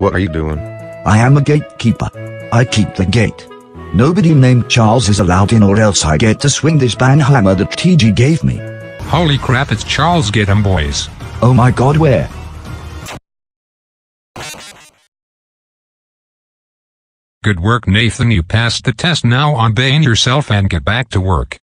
What are you doing? I am a gatekeeper. I keep the gate. Nobody named Charles is allowed in or else I get to swing this ban hammer that TG gave me. Holy crap, it's Charles get him boys. Oh my god where? Good work Nathan you passed the test now on Bane yourself and get back to work.